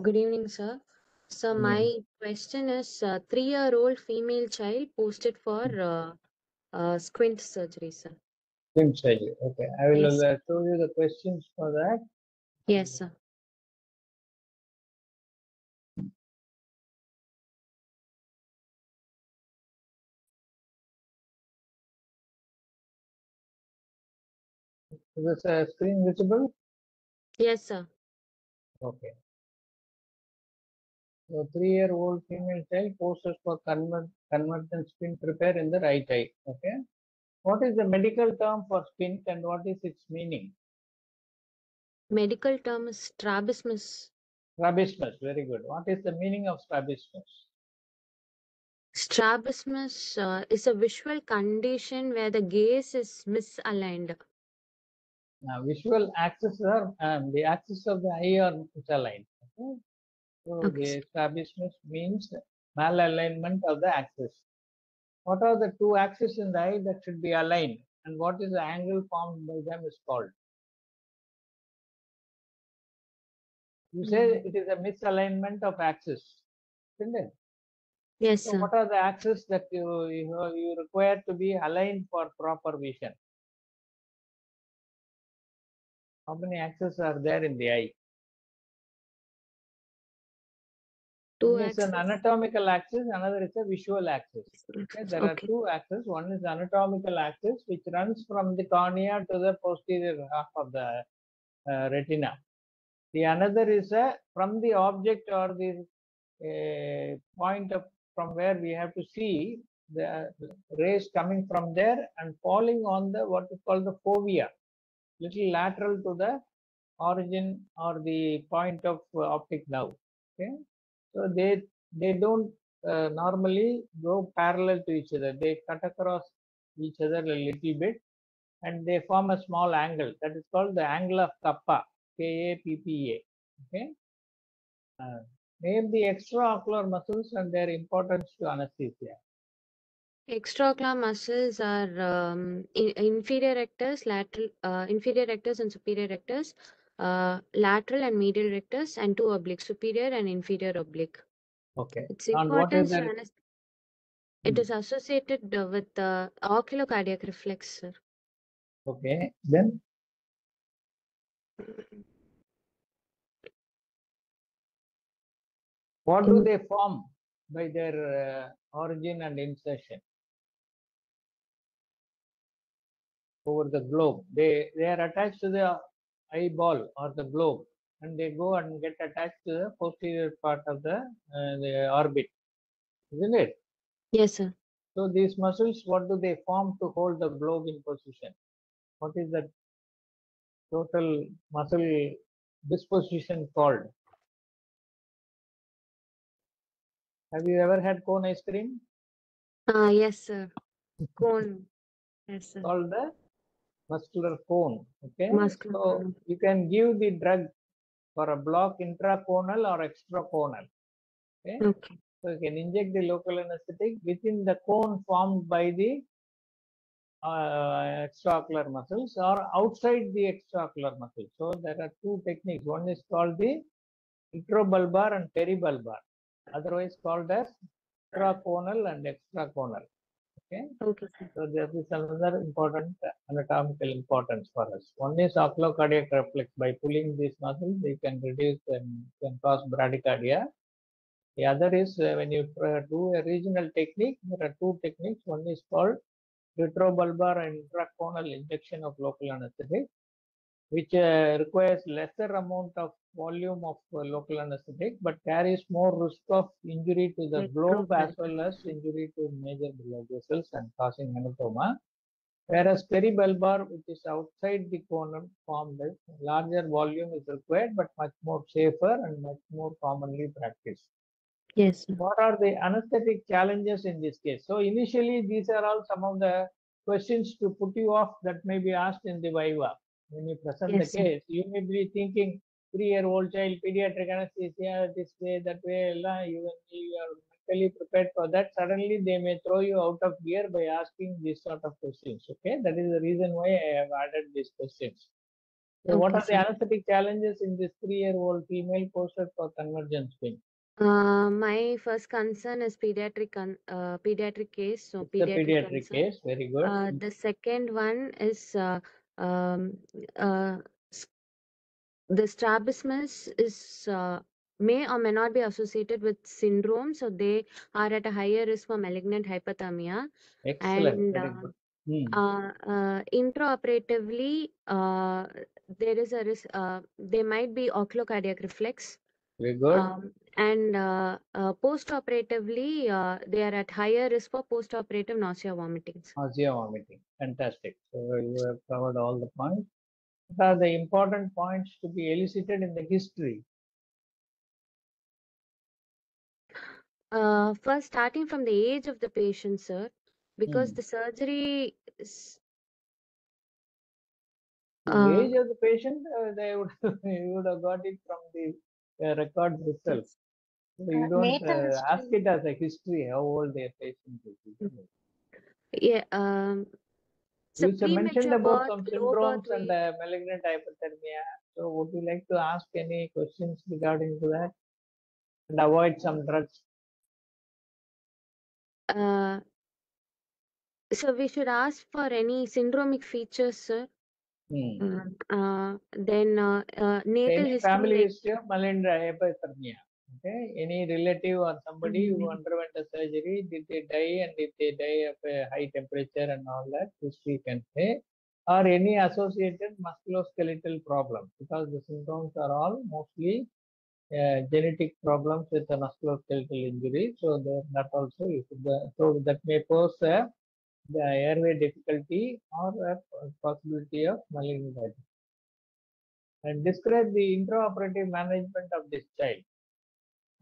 good evening, sir. So Good my question is, uh, three-year-old female child posted for uh, uh, squint surgery, sir. Squint surgery. Okay, I will Yes. uh, show you the questions for that. Yes, sir. Is this uh, screen visible? Yes, sir. Okay. So three-year-old female child poses for convert, convergent squint repair in the right eye. Okay. What is the medical term for squint and what is its meaning? Medical term is strabismus. Strabismus. Very good. What is the meaning of strabismus? Strabismus uh, is a visual condition where the gaze is misaligned. Now, visual axis are um, the axis of the eye are misaligned. Okay. So Okay, the strabismus means malalignment of the axis. What are the two axes in the eye that should be aligned and what is the angle formed by them is called? You say Mm. it is a misalignment of axis, isn't it? Yes, So sir. what are the axes that you, you, know, you require to be aligned for proper vision? How many axes are there in the eye? Two One is an anatomical axis, another is a visual axis. Okay, there are two axes. One is anatomical axis, which runs from the cornea to the posterior half of the uh, retina. The another is a from the object or the uh, point of from where we have to see the rays coming from there and falling on the what is called the fovea, little lateral to the origin or the point of uh, optic nerve. Okay, so they they don't uh, normally go parallel to each other. They cut across each other a little bit, and they form a small angle that is called the angle of kappa. K-A-P-P-A. Okay. Uh, name the extraocular muscles and their importance to anesthesia. Extraocular muscles are um, in, inferior rectus, lateral, uh, inferior rectus and superior rectus, uh, lateral and medial rectus and two oblique, superior and inferior oblique. Okay. Its important. is importance to that? anes- it Hmm. is associated uh, with the oculocardiac reflex, sir. Okay. Then what do they form by their uh, origin and insertion over the globe? They they are attached to the eyeball or the globe, and they go and get attached to the posterior part of the uh, the orbit, isn't it? Yes, sir. So these muscles, what do they form to hold the globe in position? What is the total muscle disposition called? Have you ever had cone ice cream? Uh, yes, sir. Cone. Yes, sir. Called the muscular cone. Okay. Muscular so you can give the drug for a block intraconal or extraconal. Okay. Okay. So you can inject the local anesthetic within the cone formed by the uh, extraocular muscles or outside the extraocular muscles. So there are two techniques. One is called the retrobulbar and peribulbar, otherwise called as intraconal and extraconal. Okay. Okay. So there is another important anatomical importance for us. One is oculocardiac reflex. By pulling these muscles, they can reduce and can cause bradycardia. The other is uh, when you do a regional technique, there are two techniques. One is called retrobulbar and intraconal injection of local anesthetic, which uh, requires lesser amount of volume of uh, local anesthetic, but carries more risk of injury to the globe as well as injury to major blood vessels and causing hematoma. Whereas peribulbar, which is outside the cone formed, larger volume is required, but much more safer and much more commonly practiced. Yes. What are the anesthetic challenges in this case? So initially, these are all some of the questions to put you off that may be asked in the Viva. When you present Yes, the case, you may be thinking three-year-old child, pediatric anesthesia, this way, that way, you, you are mentally prepared for that. Suddenly, they may throw you out of gear by asking this sort of questions. Okay, that is the reason why I have added these questions. So what are the anesthetic challenges in this three-year-old female posted for convergence pain? Uh, my first concern is pediatric uh, pediatric case. So It's pediatric, pediatric case, very good. Uh, the second one is uh, um, uh, s- the strabismus is uh, may or may not be associated with syndrome, so they are at a higher risk for malignant hypothermia. Excellent, And very uh, good. Uh, uh, intraoperatively, uh, there is a risk. Uh, they might be oculocardiac reflex. Very good. Um, and uh, uh, post-operatively, uh, they are at higher risk for post-operative nausea, vomitings. nausea vomiting. Fantastic. So you have covered all the points. What are the important points to be elicited in the history? Uh, first, starting from the age of the patient, sir, because Hmm. the surgery is The uh, age of the patient, uh, they would you would have got it from the records itself. So you Uh, don't uh, ask it as a history how old their patient is. isn't it? yeah. Um, so You said- mentioned about birth, some low syndromes and weight. uh, malignant hyperthermia. So would you like to ask any questions regarding to that? And avoid some drugs. Uh, so we should ask for any syndromic features, sir. Hmm. Uh, uh, then uh, uh, natal any history, family like history of malignant hyperthermia. Okay, any relative or somebody who Mhm. underwent a surgery, did they die and if they die of a high temperature and all that, history can say, or any associated musculoskeletal problem because the symptoms are all mostly uh, genetic problems with the musculoskeletal injury. So that also the, so that may pose a, the airway difficulty or a possibility of malignant and describe the intraoperative management of this child.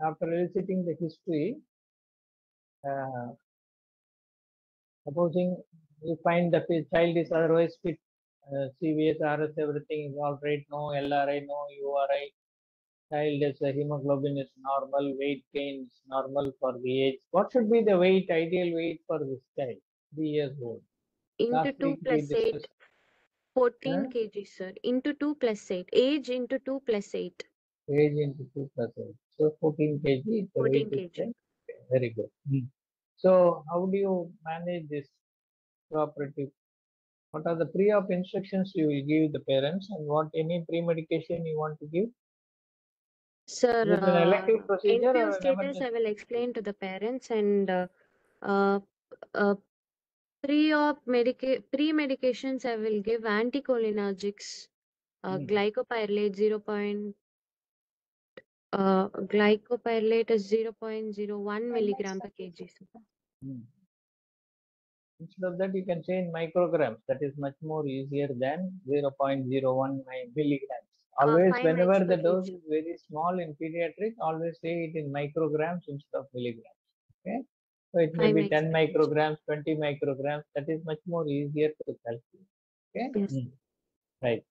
After eliciting the history, uh, supposing you find the child is otherwise fit, uh, CVS, RS, everything is all right, no LRI, no URI, child is uh, hemoglobin is normal, weight gain is normal for the age. What should be the weight, ideal weight for this child? Three years old. into Last 2 week we plus 8, discussed. 14 Huh? kg, sir. Into 2 plus 8. Age into 2 plus 8. age into 2 plus 8. So 14 kg, the 14 weight is kg. there. Okay, Very good. Hmm. So how do you manage this cooperative? What are the pre-op instructions you will give the parents and what any pre-medication you want to give? Sir, Is it an uh, elective procedure or NPO an status I will explain to the parents and uh, uh, uh, pre-op medica- pre-medications I will give anticholinergics, uh, Hmm. glycopyrrolate 0. Point, uh, glycopyrrolate is 0.01 milligram per kg. Hmm. Instead of that, you can say in micrograms. That is much more easier than 0.019 milligrams. Uh, Always, 5 whenever the dose is very small in pediatric, always say it in micrograms instead of milligrams. Okay. So it may be 10 micrograms, 20 micrograms. That is much more easier to calculate. Okay. Yes. Hmm. Right.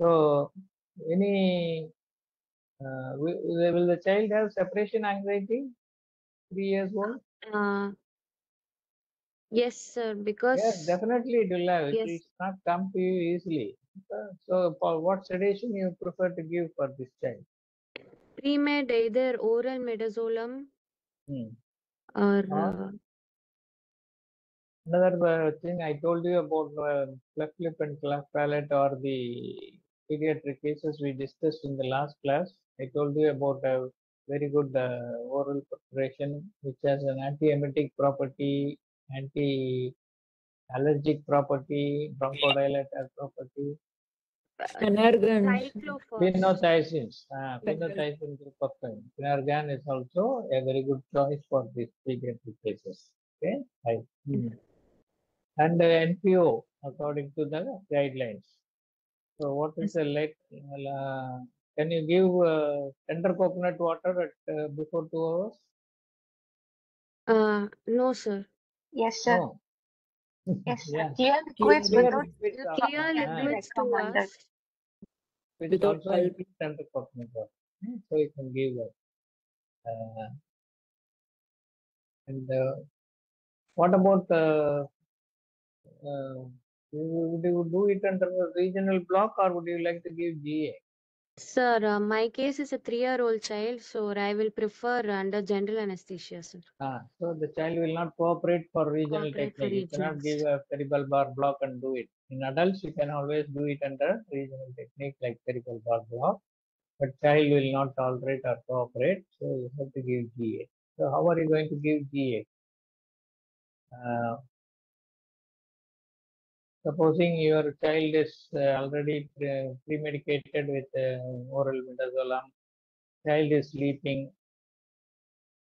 So, any uh, will, will the child have separation anxiety? Three years old? Uh, yes, sir, Because Yes, because definitely it will have. It yes, will not come to you easily. So, for what sedation you prefer to give for this child? pre-med either oral midazolam Hmm. Or uh, another uh, thing I told you about uh, cleft lip and cleft palate or the pediatric cases we discussed in the last class. I told you about a very good uh, oral preparation which has an anti-emetic property, anti-allergic property, bronchodilator property. Energans. cyclophos. Phenothiazines, uh, phenothiazine group of them. Phenergan is also a very good choice for these pediatric cases. Okay, right. Hmm. And uh, NPO according to the guidelines. So, what is the like? Uh, can you give uh, tender coconut water at uh, before two hours? Uh, no, sir. Yes, sir. No. Yes, sir. yeah. Clear liquids Clear without liquids Clear can liquids to us. Which Without also pulp. includes tender coconut water. So, you can give that. Uh, and uh, what about uh, uh, Would you do it under a regional block or would you like to give GA? Sir, uh, my case is a three-year-old child, so I will prefer under general anesthesia, sir. Ah, so the child will not cooperate for regional Cooperate for technique. You cannot give a cerebral bar block and do it. In adults, you can always do it under regional technique like cerebral bar block. But child will not tolerate or cooperate, so you have to give GA. So how are you going to give GA? Uh, supposing your child is uh, already pre- pre-medicated with uh, oral midazolam, child is sleeping,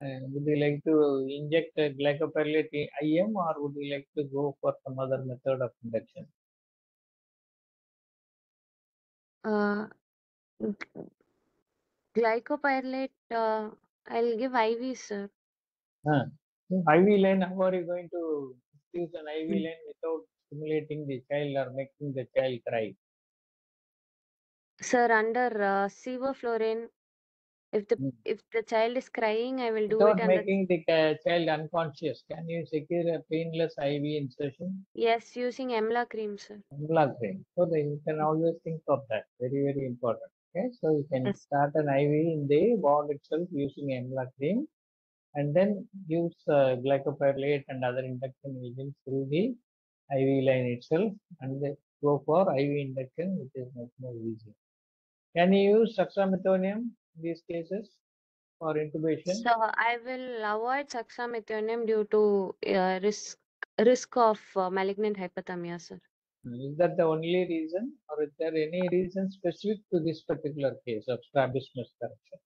uh, would you like to inject glycopyrrolate IM or would you like to go for some other method of induction? Uh, glycopyrrolate, uh, I'll give IV, sir. Huh. IV line, how are you going to use an IV Mm. line without stimulating the child or making the child cry? Sir, under uh, sevoflurane, if the Mm. if the child is crying, I will do Without it under making the ca- child unconscious, can you secure a painless IV insertion? yes using emla cream, sir. Emla cream. So then you can always think of that. Very, very important. Okay, so you can Yes. start an IV in the ward itself using Emla cream, and then use uh, glycopyrrolate and other induction agents through the IV line itself and then go for IV induction, which is much more easier. Can you use suxamethonium in these cases for intubation? So I will avoid suxamethonium due to uh, risk risk of uh, malignant hypothermia, sir. Is that the only reason, or is there any reason specific to this particular case of strabismus correction?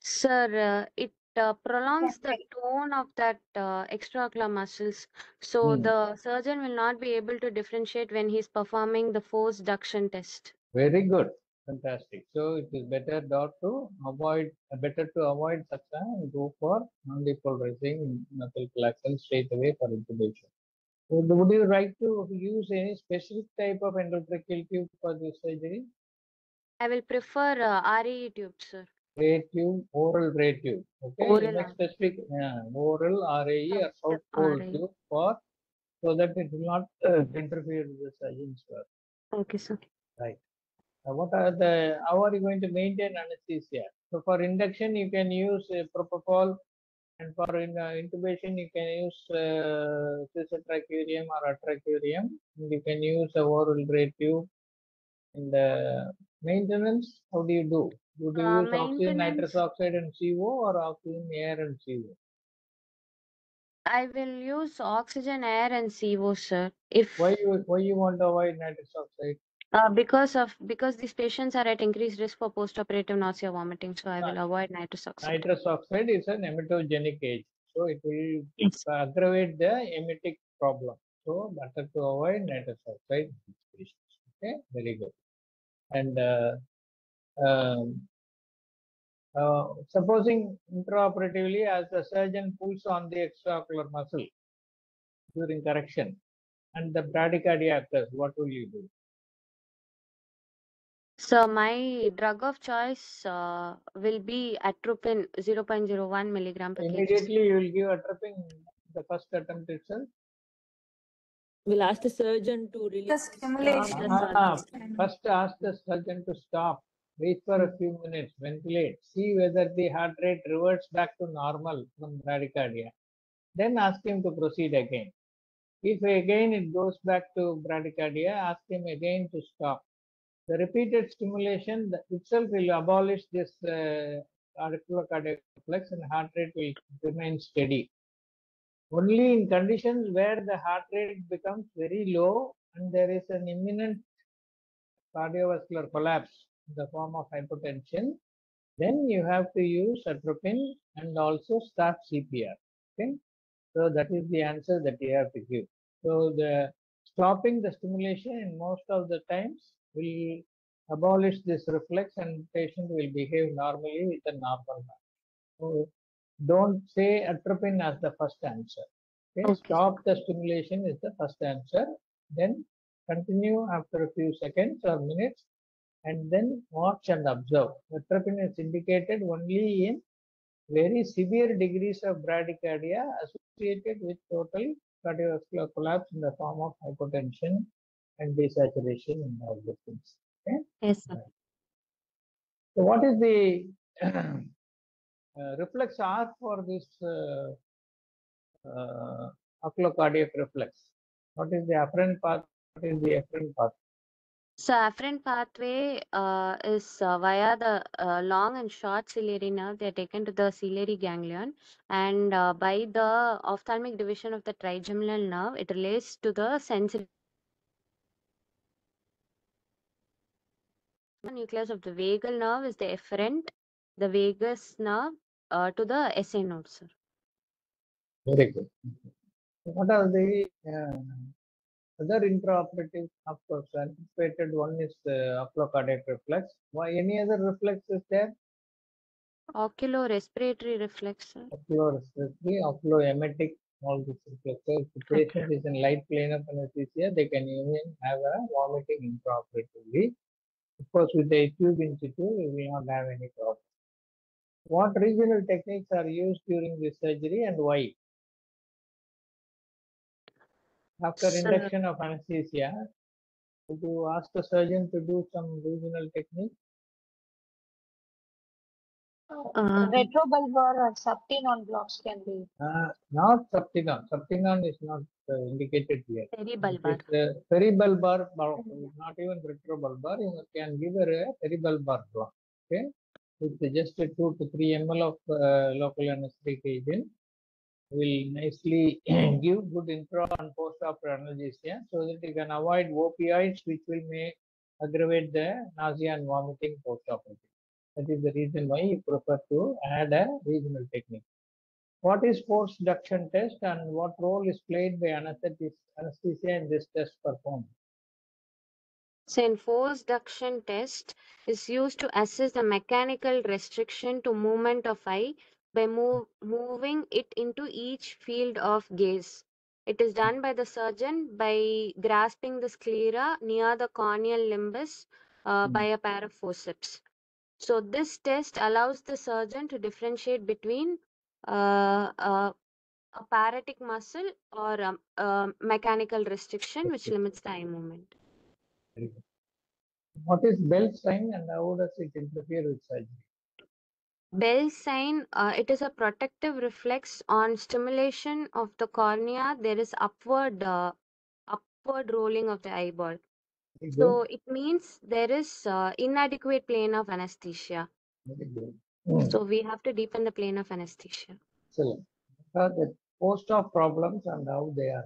Sir, uh, it uh, prolongs the tone of that uh, extraocular muscles, so Hmm. the surgeon will not be able to differentiate when he's performing the force duction test. Very good, fantastic. So it is better not to avoid, better to avoid such a go for non-depolarizing muscle relaxant straight away for intubation. So would you like to use any specific type of endotracheal tube for this surgery? I will prefer uh, RAE tube, sir. RAE tube, oral RAE tube. Okay, Oral specific yeah, oral RAE or pole tube for so that it will not uh, interfere with the surgeon's work. Okay, sir. Uh, what are the how are you going to maintain anesthesia so for induction you can use uh, propofol and for in, uh, intubation you can use uh, cisatracurium or atracurium and you can use a oral RAE tube and uh, maintenance how do you do would you Uh, use oxygen nitrous oxide and CO or oxygen air and CO I will use oxygen, air, and CO, sir. If why you why you want to avoid nitrous oxide uh, because of because these patients are at increased risk for postoperative nausea, vomiting, so I will avoid nitrous oxide. nitrous oxide is an emetogenic agent so it will Yes. aggravate the emetic problem. So better to avoid nitrous oxide in these patients. Okay, very good. And uh, supposing intraoperatively, as the surgeon pulls on the extraocular muscle during correction, and the bradycardia occurs, what will you do? So my drug of choice uh, will be atropine 0.01 milligram per kg. Immediately, you will give atropine the first attempt itself. We'll ask the surgeon to release. The stimulation. stop the Ah. First, ask the surgeon to stop. Wait for a few minutes. Ventilate. See whether the heart rate reverts back to normal from bradycardia. Then ask him to proceed again. If again it goes back to bradycardia, ask him again to stop. The repeated stimulation itself will abolish this uh, cardiac reflex and heart rate will remain steady. Only in conditions where the heart rate becomes very low and there is an imminent cardiovascular collapse in the form of hypotension, then you have to use atropine and also start CPR. Okay, so that is the answer that you have to give. So the stopping the stimulation in most of the times will abolish this reflex and patient will behave normally with a normal heart. So don't say atropine as the first answer. Okay, Okay. stop the stimulation is the first answer. Then continue after a few seconds or minutes and then watch and observe. Atropine is indicated only in very severe degrees of bradycardia associated with total cardiovascular collapse in the form of hypotension and desaturation and all these things. Okay. Yes, sir. So what is the uh, reflex arc for this uh, uh, oculocardiac reflex? What is the afferent path? What is the efferent path? So afferent pathway uh, is uh, via the uh, long and short ciliary nerve. They are taken to the ciliary ganglion, and uh, by the ophthalmic division of the trigeminal nerve, it relates to the sensory nucleus of the vagal nerve is the efferent, the vagus nerve uh, to the SA node, sir. Very good. What are the uh, other intraoperative, of course, anticipated one is uh, oculocardiac reflex. Why any other reflex is there? Oculo-respiratory reflex. Oculorespiratory, oculoemetic, all these reflexes. If the patient is in light plane of anesthesia, they can even have a vomiting intraoperatively. Of course, with the tube in situ, we will not have any problem. What regional techniques are used during this surgery and why? After Sir- induction of anesthesia, would you ask the surgeon to do some regional technique? Uh, Retrobulbar or subtenon blocks can be. Uh, not subtenon. Subtenon is not uh, indicated here. Peribulbar. It's a peribulbar block, not even retrobulbar. You can give a peribulbar block. Okay, with just a two to three ml of uh, local anesthetic agent will nicely give good intra and post-operative analgesia so that you can avoid opioids which will may aggravate the nausea and vomiting post-operative. That is the reason why you prefer to add a regional technique. What is force reduction test and what role is played by anesthesia in this test performed? So in force duction test is used to assess the mechanical restriction to movement of eye by move, moving it into each field of gaze. It is done by the surgeon by grasping the sclera near the corneal limbus uh, Mm. by a pair of forceps. So this test allows the surgeon to differentiate between uh, uh, a paretic muscle or um, a mechanical restriction which limits the eye movement. What is Bell's sign and how does it interfere with surgery? Bell sign, uh, it is a protective reflex on stimulation of the cornea. There is upward, uh, upward rolling of the eyeball. Very So good. it means there is uh, inadequate plane of anesthesia. Very good. Hmm, So we have to deepen the plane of anesthesia. Excellent. What are the post of problems and how they are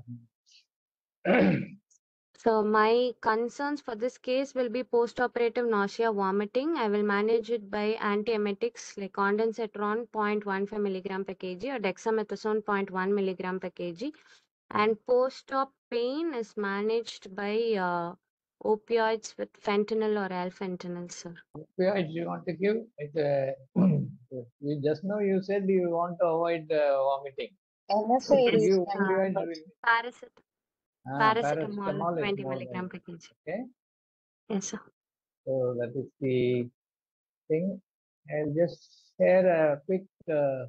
managed? So my concerns for this case will be post-operative nausea, vomiting. I will manage it by antiemetics like ondansetron 0.15 milligram per kg or dexamethasone 0.1 milligram per kg. And post-op pain is managed by uh, opioids with fentanyl or alfentanil, sir. Opioids you want to give? It's a, you just now you said you want to avoid uh, vomiting. So to NSAIDs give Ah, paracetamol paracetamol is 20 more milligram per kg. Okay, Yes, sir. so that is the thing. I'll just share a quick uh,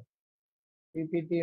PPT